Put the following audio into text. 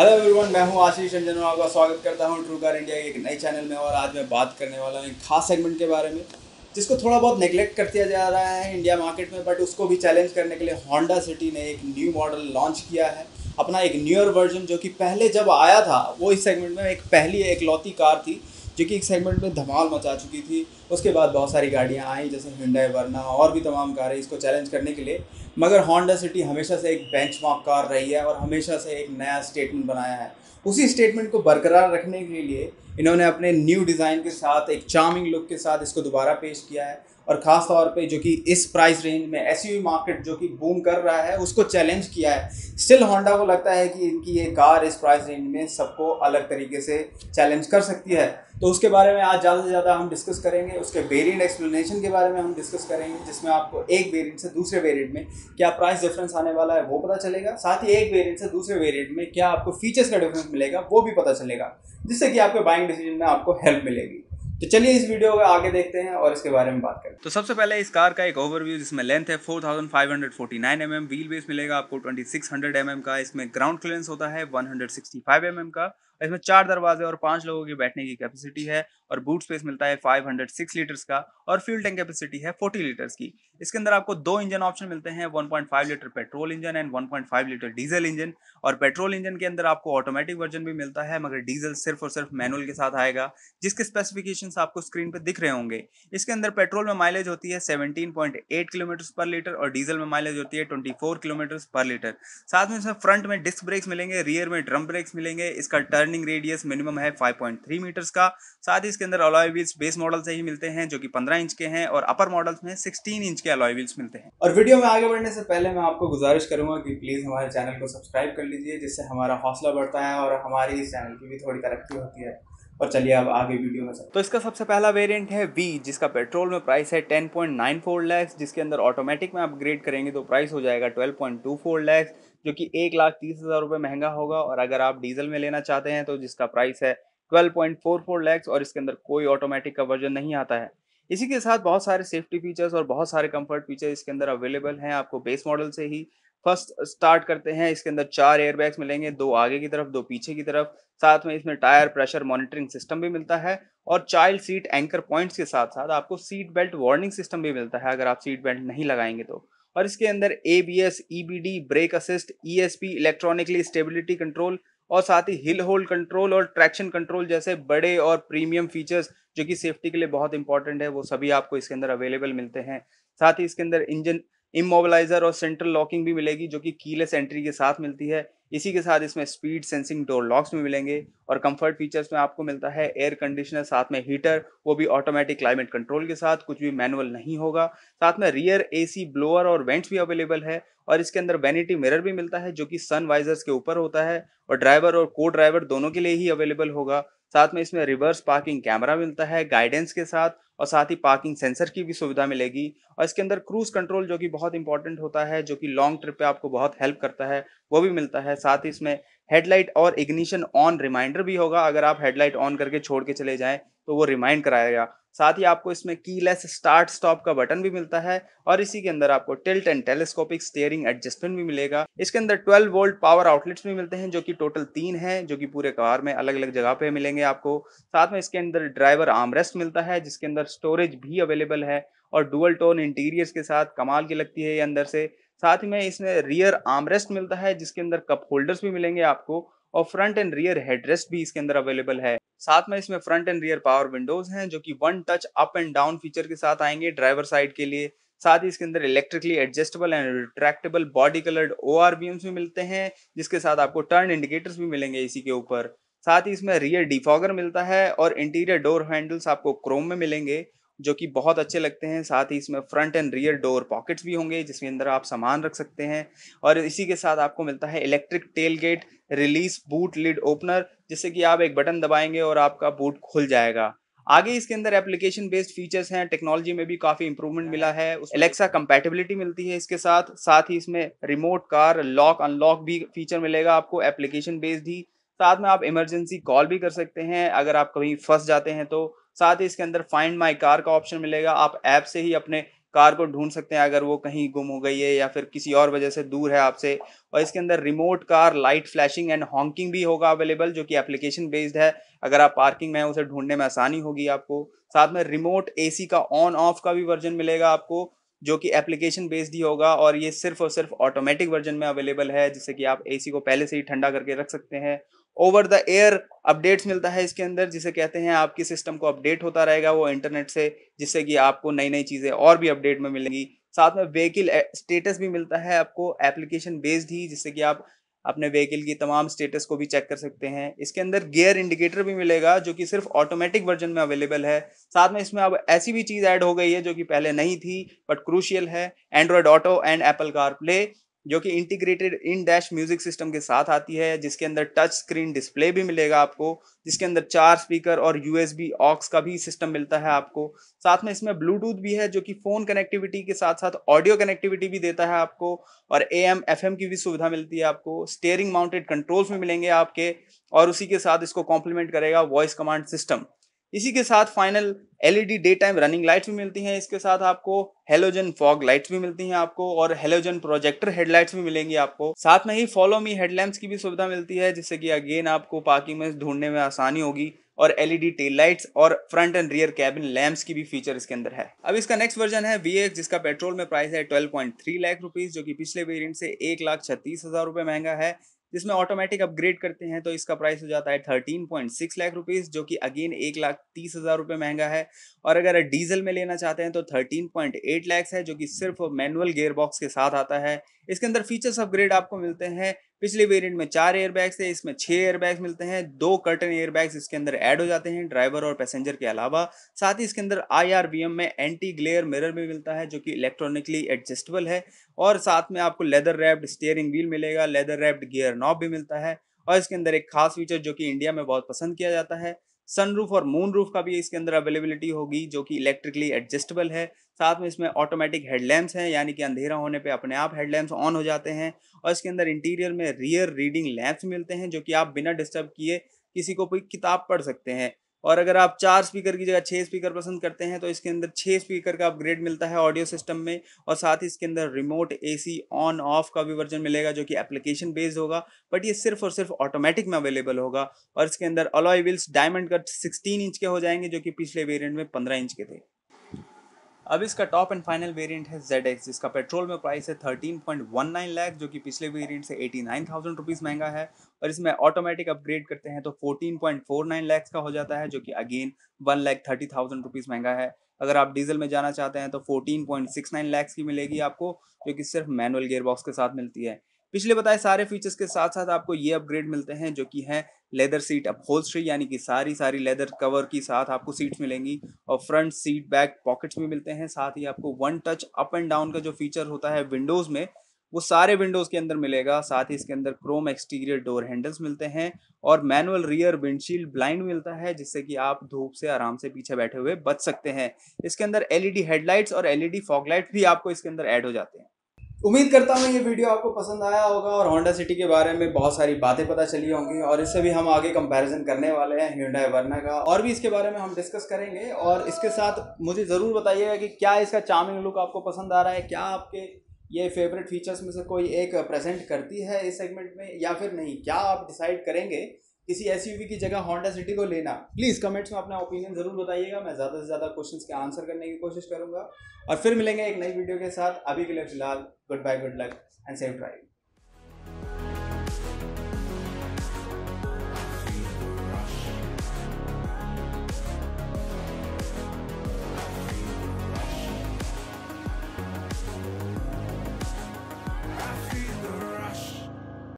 Hello everyone मैं हूँ आशीष रंजन और आपका स्वागत करता हूँ ट्रू कार इंडिया के एक नए चैनल में और आज मैं बात करने वाला हूँ एक खास सेगमेंट के बारे में, जिसको थोड़ा बहुत नेगलेक्ट कर दिया जा रहा है इंडिया मार्केट में बट उसको भी चैलेंज करने के लिए होंडा सिटी ने एक न्यू मॉडल लॉन्च किया है। अपना एक न्यूअर वर्जन जो कि पहले जब आया था, वो इस सेगमेंट में एक पहली, एक लौती कार थी। जो कि एक सेगमेंट में धमाल मचा चुकी थी। उसके बाद बहुत सारी गाड़ियाँ आई, जैसे हिंडा वरना और भी तमाम कारें इसको चैलेंज करने के लिए। मगर हॉन्डा सिटी हमेशा से एक बेंच कार रही है और हमेशा से एक नया स्टेटमेंट बनाया है। उसी स्टेटमेंट को बरकरार रखने के लिए इन्होंने अपने न्यू डिज़ाइन के साथ, एक चार्मिंग लुक के साथ इसको दोबारा पेश किया है। और ख़ास तौर पे जो कि इस प्राइस रेंज में एस मार्केट जो कि बूम कर रहा है, उसको चैलेंज किया है। स्टिल होंडा को लगता है कि इनकी ये कार इस प्राइस रेंज में सबको अलग तरीके से चैलेंज कर सकती है। तो उसके बारे में आज ज़्यादा से ज़्यादा हम डिस्कस करेंगे। उसके वेरिएंट एक्सप्लेनेशन के बारे में हम डिस्कस करेंगे, जिसमें आपको एक वेरिएंट से दूसरे वेरिएंट में क्या प्राइस डिफरेंस आने वाला है वो पता चलेगा। साथ ही एक वेरिएंट से दूसरे वेरिएंट में क्या आपको फीचर्स का डिफरेंस मिलेगा, वो भी पता चलेगा, जिससे कि आपके बाइंग डिसीज़न में आपको हेल्प मिलेगी। तो चलिए इस वीडियो को आगे देखते हैं और इसके बारे में बात करते हैं। तो सबसे पहले इस कार का एक ओवरव्यू जिसमें लेंथ है 4549 mm व्हील बेस मिलेगा आपको 2600 mm का, इसमें ग्राउंड क्लियरेंस होता है 165 mm का। इसमें चार दरवाजे और पाँच लोगों की बैठने की कैपेसिटी है और बूट स्पेस मिलता है 506 लीटर्स का और फ्यूल टैंक कैपेसिटी है 40 लीटर्स की। इसके अंदर आपको दो इंजन ऑप्शन मिलते हैं 1.5 litre petrol engine and 1.5 litre diesel engine और पेट्रोल इंजन के अंदर आपको ऑटोमेटिक वर्जन भी मिलता है, मगर डीजल सिर्फ़ और सिर्फ़ मैनुअल के साथ आएगा, जिसके स्पेसिफिकेशन आपको स्क्रीन पर दिख रहे होंगे। इसके अंदर पेट्रोल में माइलेज होती है सेवनटीन किलोमीटर पर लीटर और डीजल में माइलेज होती है ट्वेंटी किलोमीटर पर लीटर साथ में इसमें फ्रंट में डिस्क ब्रेक्स मिलेंगे रियर में ड्रम ब्रेक्स मिलेंगे, इसका टर्निंग रेडियस मिनिमम है 5.3 मीटर्स का। साथ ही इसके अंदर अलॉय व्हील्स बेस मॉडल से ही मिलते हैं जो कि 15 इंच के हैं और अपर मॉडल्स में 16 इंच के अलॉय व्हील्स मिलते हैं। और वीडियो में आगे बढ़ने से पहले मैं आपको गुजारिश करूँगा कि प्लीज़ हमारे चैनल को सब्सक्राइब कर लीजिए जिससे हमारा हौसला बढ़ता है और हमारी इस चैनल की भी थोड़ी तरक्की होती है। और चलिए अब आगे वीडियो में तो इसका सबसे पहला वेरिएंट है वी जिसका पेट्रोल में प्राइस है 10.94 लैक्स जिसके अंदर ऑटोमेटिक में अपग्रेड करेंगे तो प्राइस हो जाएगा 12.24 लैक्स जो कि एक लाख तीस हज़ार रुपये महँगा होगा और अगर आप डीजल में लेना चाहते हैं तो जिसका प्राइस है 12.44 लैक्स और इसके अंदर कोई ऑटोमेटिक का वर्जन नहीं आता है। इसी के साथ बहुत सारे सेफ्टी फीचर्स और बहुत सारे कंफर्ट फीचर्स इसके अंदर अवेलेबल हैं। आपको बेस मॉडल से ही फ़र्स्ट स्टार्ट करते हैं। इसके अंदर चार एयरबैग्स मिलेंगे, दो आगे की तरफ़, दो पीछे की तरफ़। साथ में इसमें टायर प्रेशर मॉनिटरिंग सिस्टम भी मिलता है और चाइल्ड सीट एंकर पॉइंट्स के साथ साथ आपको सीट बेल्ट वार्निंग सिस्टम भी मिलता है। अगर आप सीट बेल्ट नहीं लगाएँगे तो। और इसके अंदर A B S E B D brake assist E S P electronically stability control और साथ ही हिल होल्ड कंट्रोल और ट्रैक्शन कंट्रोल जैसे बड़े और प्रीमियम फीचर्स जो कि सेफ्टी के लिए बहुत इंपॉर्टेंट है, वो सभी आपको इसके अंदर अवेलेबल मिलते हैं। साथ ही इसके अंदर इंजन इमोबलाइजर और सेंट्रल लॉकिंग भी मिलेगी, जो कि कीलेस एंट्री के साथ मिलती है। इसी के साथ इसमें स्पीड सेंसिंग डोर लॉक्स भी मिलेंगे और कंफर्ट फीचर्स में आपको मिलता है एयर कंडीशनर साथ में हीटर वो भी ऑटोमेटिक क्लाइमेट कंट्रोल के साथ, कुछ भी मैनुअल नहीं होगा। साथ में रियर एसी ब्लोअर और वेंट्स भी अवेलेबल है और इसके अंदर वैनिटी मिरर भी मिलता है, जो कि सन वाइजर्स के ऊपर होता है और ड्राइवर और को ड्राइवर दोनों के लिए ही अवेलेबल होगा। साथ में इसमें रिवर्स पार्किंग कैमरा मिलता है गाइडेंस के साथ और साथ ही पार्किंग सेंसर की भी सुविधा मिलेगी। और इसके अंदर क्रूज कंट्रोल जो कि बहुत इंपॉर्टेंट होता है, जो कि लॉन्ग ट्रिप पे आपको बहुत हेल्प करता है, वो भी मिलता है। साथ ही इसमें हेडलाइट और इग्निशन ऑन रिमाइंडर भी होगा। अगर आप हेडलाइट ऑन करके छोड़ के चले जाएँ तो वो रिमाइंड कराएगा साथ ही आपको इसमें कीलेस स्टार्ट स्टॉप का बटन भी मिलता है और इसी के अंदर आपको tilt and telescopic steering adjustment भी मिलेगा। इसके अंदर 12 वोल्ट पावर आउटलेट्स भी मिलते हैं, जो कि टोटल तीन हैं, जो कि पूरे कार में अलग अलग जगह पे मिलेंगे आपको। साथ में इसके अंदर ड्राइवर आर्मरेस्ट मिलता है, जिसके अंदर स्टोरेज भी अवेलेबल है और डुअल टोन इंटीरियर्स के साथ कमाल की लगती है ये अंदर से। साथ ही में इसमें रियर आर्मरेस्ट मिलता है, जिसके अंदर कप होल्डर्स भी मिलेंगे आपको। और फ्रंट एंड रियर हेडरेस्ट भी इसके अंदर अवेलेबल है। साथ में इसमें front and rear power windows हैं, जो कि one touch up and down feature के साथ आएँगे ड्राइवर साइड के लिए। साथ ही इसके अंदर electrically adjustable and retractable body coloured ओ भी मिलते हैं, जिसके साथ आपको टर्न इंडिकेटर्स भी मिलेंगे इसी के ऊपर। साथ ही इसमें रियर डिफॉगर मिलता है और इंटीरियर डोर हैंडल्स आपको क्रोम में मिलेंगे। जो कि बहुत अच्छे लगते हैं। साथ ही इसमें front and rear door pockets भी होंगे, जिसके अंदर आप सामान रख सकते हैं। और इसी के साथ आपको मिलता है electric tailgate release boot lid opener जिससे कि आप एक बटन दबाएँगे और आपका बूट खुल जाएगा। आगे इसके अंदर एप्लीकेशन बेस्ड फीचर्स हैं। टेक्नोलॉजी में भी काफ़ी इंप्रूवमेंट मिला है। एलेक्सा कंपेटेबिलिटी मिलती है इसके साथ। साथ ही इसमें रिमोट कार लॉक अनलॉक भी फीचर मिलेगा आपको एप्लीकेशन बेस्ड ही। साथ में आप इमरजेंसी कॉल भी कर सकते हैं। अगर आप कहीं फंस जाते हैं तो साथ ही इसके अंदर फाइंड माई कार का ऑप्शन मिलेगा। आप ऐप से ही अपने कार को ढूंढ सकते हैं, अगर वो कहीं गुम हो गई है या फिर किसी और वजह से दूर है आपसे। और इसके अंदर remote car light flashing and honking भी होगा अवेलेबल जो कि एप्लीकेशन बेस्ड है। अगर आप पार्किंग में उसे ढूँढने में आसानी होगी आपको। साथ में रिमोट एसी का ऑन ऑफ़ का भी वर्जन मिलेगा आपको, जो कि एप्लीकेशन बेस्ड ही होगा। और ये सिर्फ़ और सिर्फ़ ऑटोमेटिक वर्जन में अवेलेबल है, जिससे कि आप एसी को पहले से ही ठंडा करके रख सकते हैं। ओवर द एयर अपडेट्स मिलता है इसके अंदर, जिसे कहते हैं आपकी सिस्टम को अपडेट होता रहेगा वो इंटरनेट से, जिससे कि आपको नई नई चीज़ें और भी अपडेट में मिलेंगी। साथ में व्हीकल स्टेटस भी मिलता है आपको एप्लीकेशन बेस्ड ही, जिससे कि आप अपने व्हीकल की तमाम स्टेटस को भी चेक कर सकते हैं। इसके अंदर गियर इंडिकेटर भी मिलेगा, जो कि सिर्फ़ ऑटोमेटिक वर्जन में अवेलेबल है। साथ में इसमें अब ऐसी भी चीज़ ऐड हो गई है, जो कि पहले नहीं थी बट क्रूशियल है Android auto and Apple car play जो कि integrated in dash music system के साथ आती है, जिसके अंदर टच स्क्रीन डिस्प्ले भी मिलेगा आपको, जिसके अंदर चार स्पीकर और यूएसबी ऑक्स का भी सिस्टम मिलता है आपको। साथ में इसमें ब्लूटूथ भी है, जो कि फ़ोन कनेक्टिविटी के साथ साथ ऑडियो कनेक्टिविटी भी देता है आपको, और ए एम एफ़ एम की भी सुविधा मिलती है आपको। स्टेयरिंग माउंटेड कंट्रोल्स भी मिलेंगे आपके, और उसी के साथ इसको कॉम्प्लीमेंट करेगा वॉइस कमांड सिस्टम इसी के साथ final LED day time running lights भी मिलती हैं। इसके साथ आपको हेलोजन फॉग लाइट्स भी मिलती हैं आपको और हेलोजन प्रोजेक्टर हेडलाइट्स भी मिलेंगी आपको। साथ में ही फॉलो मी हेडलैम्प्स की भी सुविधा मिलती है, जिससे कि अगेन आपको पार्किंग में ढूँढने में आसानी होगी और एलईडी टेल लाइट्स और front and rear cabin lamps की भी फीचर इसके अंदर है। अब इसका नेक्स्ट वर्जन है वी जिसका पेट्रोल में प्राइस है 12.3 लाख रुपीस जो कि पिछले वेरिएंट से एक लाख छत्तीस हज़ार रुपए महँगा है। जिसमें ऑटोमेटिक अपग्रेड करते हैं तो इसका प्राइस हो जाता है thirteen point six lakh rupees जो कि अगेन एक लाख तीस हज़ार रुपये महँगा है। और अगर डीजल में लेना चाहते हैं तो थर्टीन पॉइंट एट लैक्स है, जो कि सिर्फ़ मैनुअल गेयर बॉक्स के साथ आता है। इसके अंदर फीचर्स अपग्रेड आपको मिलते हैं पिछले वेरिएंट में चार एयर बैग्स थे, इसमें छह एयर बैग्स मिलते हैं, दो कर्टन एयर बैग्स इसके अंदर ऐड हो जाते हैं ड्राइवर और पैसेंजर के अलावा। साथ ही इसके अंदर आईआरवीएम में एंटी ग्लेयर मिरर भी मिलता है, जो कि इलेक्ट्रॉनिकली एडजस्टेबल है। और साथ में आपको लेदर रैप्ड स्टेयरिंग व्हील मिलेगा लेदर रैप्ड गियर नॉब भी मिलता है। और इसके अंदर एक खास फीचर जो कि इंडिया में बहुत पसंद किया जाता है सनरूफ और मून रूफ का भी इसके अंदर अवेलेबिलिटी होगी, जो कि इलेक्ट्रिकली एडजस्टेबल है। साथ में इसमें ऑटोमेटिक हेडलैम्प्स हैं, यानी कि अंधेरा होने पे अपने आप हेडलैम्प्स ऑन हो जाते हैं और इसके अंदर इंटीरियर में रियर रीडिंग लैम्प्स मिलते हैं, जो कि आप बिना डिस्टर्ब किए किसी को कोई किताब पढ़ सकते हैं। और अगर आप चार स्पीकर की जगह छः स्पीकर पसंद करते हैं तो इसके अंदर छः स्पीकर का अपग्रेड मिलता है ऑडियो सिस्टम में और साथ ही इसके अंदर रिमोट एसी ऑन ऑफ़ का भी वर्जन मिलेगा, जो कि एप्लीकेशन बेस्ड होगा बट ये सिर्फ़ और सिर्फ़ ऑटोमेटिक में अवेलेबल होगा और इसके अंदर alloy wheels diamond cut sixteen inch के हो जाएँगे, जो कि पिछले वेरियंट में पंद्रह इंच के थे। अब इसका टॉप एंड फाइनल वेरिएंट है जेड एक्स जिसका पेट्रोल में प्राइस है 13.19 लाख जो कि पिछले वेरिएंट से 89,000 रुपीस महँगा है। और इसमें ऑटोमेटिक अपग्रेड करते हैं तो 14.49 लाख का हो जाता है जो कि again one lakh thirty thousand rupees महँगा है। अगर आप डीजल में जाना चाहते हैं तो 14.69 लाख की मिलेगी आपको जो कि सिर्फ़ मैनुअल गेयर बॉक्स के साथ मिलती है। पिछले बताए सारे फीचर्स के साथ साथ आपको ये अपग्रेड मिलते हैं जो कि हैं लेदर सीट अपहोल्स्ट्री यानी कि सारी सारी लेदर कवर की साथ आपको सीट्स मिलेंगी और फ्रंट सीट बैक पॉकेट्स भी मिलते हैं। साथ ही आपको one touch up and down का जो फीचर होता है विंडोज़ में, वो सारे विंडोज़ के अंदर मिलेगा। साथ ही इसके अंदर क्रोम एक्सटीरियर डोर हैंडल्स मिलते हैं और मैनुअल रियर विंडशील्ड ब्लाइंड मिलता है, जिससे कि आप धूप से आराम से पीछे बैठे हुए बच सकते हैं। इसके अंदर एलईडी हेडलाइट्स और एलईडी फॉगलाइट्स भी आपको इसके अंदर ऐड हो जाते हैं। उम्मीद करता हूँ ये वीडियो आपको पसंद आया होगा और होंडा सिटी के बारे में बहुत सारी बातें पता चली होंगी और इससे भी हम आगे कंपैरिजन करने वाले हैं ह्यूंडई वर्ना का और भी इसके बारे में हम डिस्कस करेंगे और इसके साथ मुझे ज़रूर बताइएगा कि क्या इसका चार्मिंग लुक आपको पसंद आ रहा है, क्या आपके ये फेवरेट फीचर्स में से कोई एक प्रेजेंट करती है इस सेगमेंट में या फिर नहीं, क्या आप डिसाइड करेंगे किसी एस की जगह होंडा सिटी को लेना प्लीज़ कमेंट्स में अपना ओपिनियन ज़रूर बताइएगा। मैं ज़्यादा से ज़्यादा क्वेश्चन के आंसर करने की कोशिश करूँगा। और फिर मिलेंगे एक नई वीडियो के साथ। अभी के लिए फ़िलहाल goodbye good luck and safe drive